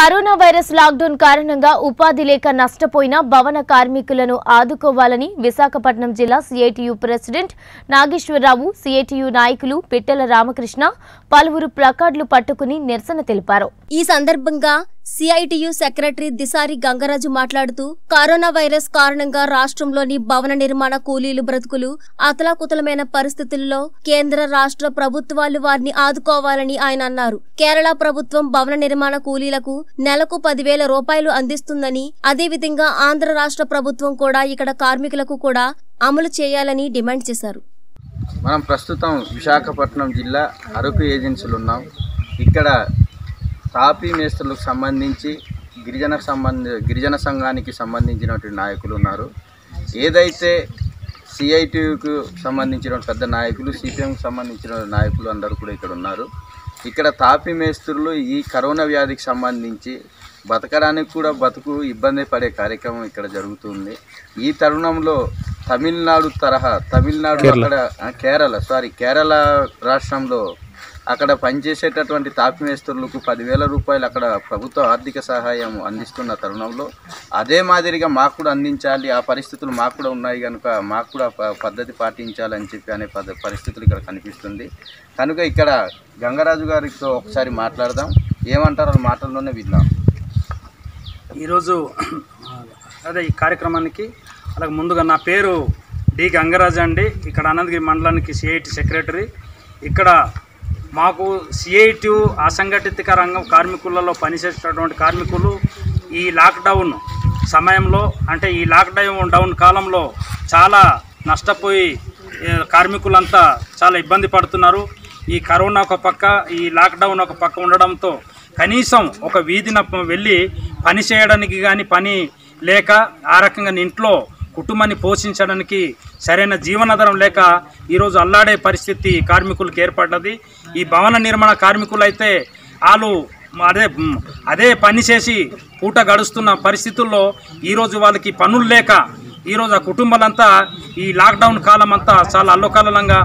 Corona virus lockdown కారణంగా ఉపాధి లేక నష్టపోయిన భవన కార్మికులను ఆదుకోవాలని విశాఖపట్నం జిల్లా సిఐటియు ప్రెసిడెంట్ నాగేశ్వరరావు సిఐటియు నాయకులు పిట్టల రామకృష్ణ పలువురు ప్లకార్డులు పట్టుకుని నిరసన తెలిపారు. ఈ సందర్భంగా సిఐటియు సెక్రటరీ దిశారి గంగరాజు మాట్లాడుతూ కరోనా వైరస్ కారణంగా రాష్ట్రంలోని భవన నిర్మాణ కూలీలు బ్రతుకులు అతలాకుతలమైన పరిస్థితుల్లో కేంద్ర రాష్ట్ర ప్రభుత్వాలు వారిని ఆదుకోవాలని ఆయన అన్నారు. కేరళ ప్రభుత్వం భవన నిర్మాణ కూలీలకు నెలకు పదివేల రూపాయలు అందిస్తుందని అదేవిధంగా ఆంధ్ర రాష్ట్ర ప్రభుత్వం కూడా ఇక్కడ కార్మికులకు కూడా అమలు చేయాలని డిమాండ్ చేశారు. మనం ప్రస్తుతం విశాఖపట్నం జిల్లా అరకు ఏజెన్సీలు ఉన్నాం. ఇక్కడ తాపీ మేస్త్రులకు సంబంధించి గిరిజన సంబంధ గిరిజన సంఘానికి సంబంధించినటువంటి నాయకులు ఉన్నారు. ఏదైతే సిఐటియుకు సంబంధించిన పెద్ద నాయకులు సిపిఎంకి సంబంధించిన నాయకులు అందరూ కూడా ఇక్కడ ఉన్నారు. ఇక్కడ తాపీ మేస్త్రులు ఈ కరోనా వ్యాధికి సంబంధించి బతకడానికి కూడా బతుకు ఇబ్బంది పడే కార్యక్రమం ఇక్కడ జరుగుతుంది. ఈ తరుణంలో తమిళనాడు తరహా తమిళనాడు అక్కడ కేరళ సారీ కేరళ రాష్ట్రంలో అక్కడ పనిచేసేటటువంటి తాపి మేస్త్రులకు పదివేల రూపాయలు అక్కడ ప్రభుత్వ ఆర్థిక సహాయం అందిస్తున్న తరుణంలో అదే మాదిరిగా మాకు కూడా అందించాలి. ఆ పరిస్థితులు మాకు కూడా ఉన్నాయి కనుక మాకు కూడా ప- పద్ధతి పాటించాలని చెప్పి అనే పద్ధ పరిస్థితులు ఇక్కడ కనిపిస్తుంది. కనుక ఇక్కడ గంగరాజు గారితో ఒకసారి మాట్లాడదాం. ఏమంటారో వాళ్ళ మాటల్లోనే విందాం ఈరోజు అదే ఈ కార్యక్రమానికి అలాగే ముందుగా నా పేరు డి గంగరాజు అండి. ఇక్కడ అనంతగిరి మండలానికి సిఐటి సెక్రటరీ. ఇక్కడ మాకు సిఐటి అసంఘటిత రంగం కార్మికులలో పనిచేసేటటువంటి కార్మికులు ఈ లాక్డౌన్ సమయంలో అంటే ఈ లాక్డౌన్ డౌన్ కాలంలో చాలా నష్టపోయి కార్మికులంతా చాలా ఇబ్బంది పడుతున్నారు. ఈ కరోనా ఒక పక్క ఈ లాక్డౌన్ ఒక పక్క ఉండడంతో కనీసం ఒక వీధిన వెళ్ళి పని చేయడానికి కానీ పని లేక ఆ రకంగా ఇంట్లో కుటుంబాన్ని పోషించడానికి సరైన జీవనాధారం లేక ఈరోజు అల్లాడే పరిస్థితి కార్మికులకు ఏర్పడ్డది. ఈ భవన నిర్మాణ కార్మికులు అయితే వాళ్ళు అదే అదే పని చేసి పూట గడుస్తున్న పరిస్థితుల్లో ఈరోజు వాళ్ళకి పనులు లేక ఈరోజు ఆ కుటుంబాలంతా ఈ లాక్డౌన్ కాలం అంతా చాలా అల్లకల్లంగా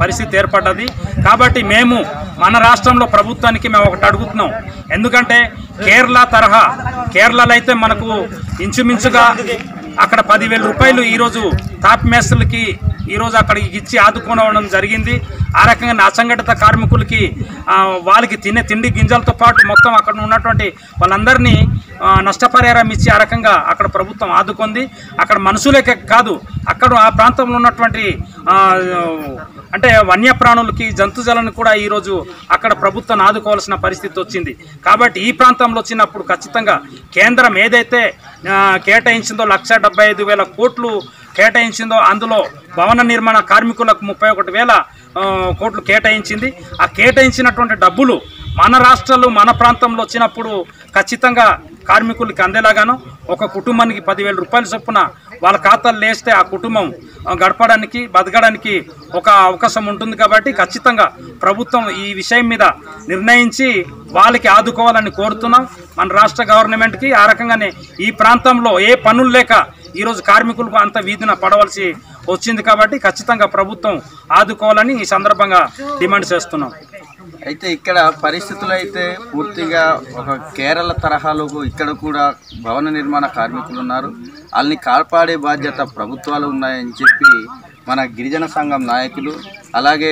పరిస్థితి ఏర్పడ్డది. కాబట్టి మేము మన రాష్ట్రంలో ప్రభుత్వానికి మేము ఒకటి అడుగుతున్నాం. ఎందుకంటే కేరళ తరహా కేరళలో అయితే మనకు ఇంచుమించుగా అక్కడ పదివేల రూపాయలు ఈరోజు తాప్ మేస్త్రులకి ఈరోజు అక్కడికి ఇచ్చి ఆదుకోవడం జరిగింది. ఆ రకంగా అసంఘటిత కార్మికులకి వాళ్ళకి తినే తిండి గింజలతో పాటు మొత్తం అక్కడ ఉన్నటువంటి వాళ్ళందరినీ నష్టపరిహారం ఇచ్చి ఆ రకంగా అక్కడ ప్రభుత్వం ఆదుకుంది. అక్కడ మనుషులకే కాదు అక్కడ ఆ ప్రాంతంలో ఉన్నటువంటి అంటే వన్యప్రాణులకి జంతుజలను కూడా ఈరోజు అక్కడ ప్రభుత్వం ఆదుకోవాల్సిన పరిస్థితి వచ్చింది. కాబట్టి ఈ ప్రాంతంలో వచ్చినప్పుడు ఖచ్చితంగా కేంద్రం ఏదైతే కేటాయించిందో లక్ష ఐదు వేల కోట్లు కేటాయించిందో అందులో భవన నిర్మాణ కార్మికులకు ముప్పై ఒకటి వేల కోట్లు కేటాయించింది. ఆ కేటాయించినటువంటి డబ్బులు మన రాష్ట్రాలు మన ప్రాంతంలో వచ్చినప్పుడు ఖచ్చితంగా కార్మికులకి అందేలాగాను ఒక కుటుంబానికి పదివేల రూపాయల చొప్పున వాళ్ళ ఖాతాలు లేస్తే ఆ కుటుంబం గడపడానికి బతకడానికి ఒక అవకాశం ఉంటుంది కాబట్టి ఖచ్చితంగా ప్రభుత్వం ఈ విషయం మీద నిర్ణయించి వాళ్ళకి ఆదుకోవాలని కోరుతున్నాం. మన రాష్ట్ర గవర్నమెంట్కి ఆ రకంగానే ఈ ప్రాంతంలో ఏ పనులు లేక ఈరోజు కార్మికులకు అంత వీధిన పడవలసి వచ్చింది కాబట్టి ఖచ్చితంగా ప్రభుత్వం ఆదుకోవాలని ఈ సందర్భంగా డిమాండ్ చేస్తున్నాం. అయితే ఇక్కడ పరిస్థితులు అయితే పూర్తిగా ఒక కేరళ తరహాలో ఇక్కడ కూడా భవన నిర్మాణ కార్మికులు ఉన్నారు. వాళ్ళని కాపాడే బాధ్యత ప్రభుత్వాలు ఉన్నాయని చెప్పి మన గిరిజన సంఘం నాయకులు అలాగే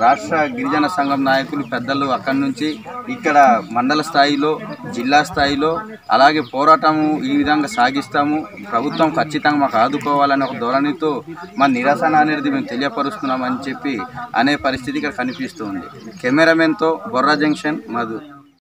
రాష్ట్ర గిరిజన సంఘం నాయకులు పెద్దలు అక్కడి నుంచి ఇక్కడ మండల స్థాయిలో జిల్లా స్థాయిలో అలాగే పోరాటము ఈ విధంగా సాగిస్తాము. ప్రభుత్వం ఖచ్చితంగా మాకు ఆదుకోవాలనే ఒక ధోరణితో మా నిరసన అనేది మేము తెలియపరుస్తున్నామని చెప్పి అనే పరిస్థితి ఇక్కడ కనిపిస్తుంది కెమెరామెన్తో బొర్రా జంక్షన్ మధు.